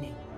training.